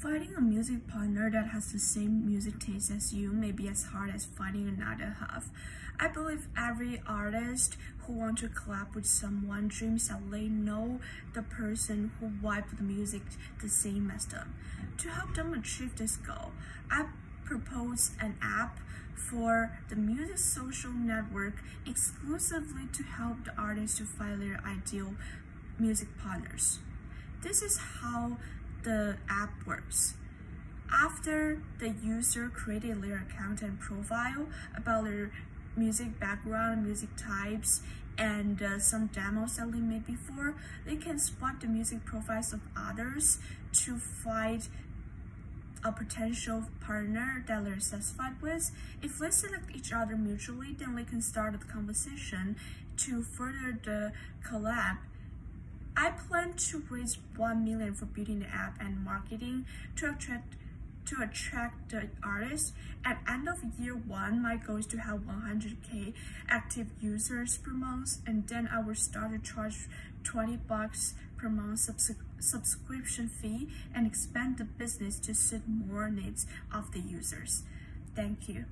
Finding a music partner that has the same music taste as you may be as hard as finding another half. I believe every artist who wants to collab with someone dreams that they know the person who vibes the music the same as them. To help them achieve this goal, I propose an app for the music social network exclusively to help the artists to find their ideal music partners. This is how the app works. After the user created their account and profile about their music background, music types, and uh, some demos that they made before, they can spot the music profiles of others to find a potential partner that they're satisfied with. If they select each other mutually, then they can start the conversation to further the collab I plan to raise 1 million for building the app and marketing to attract to attract the artists. At end of year one, my goal is to have 100k active users per month, and then I will start to charge 20 bucks per month subs subscription fee and expand the business to suit more needs of the users. Thank you.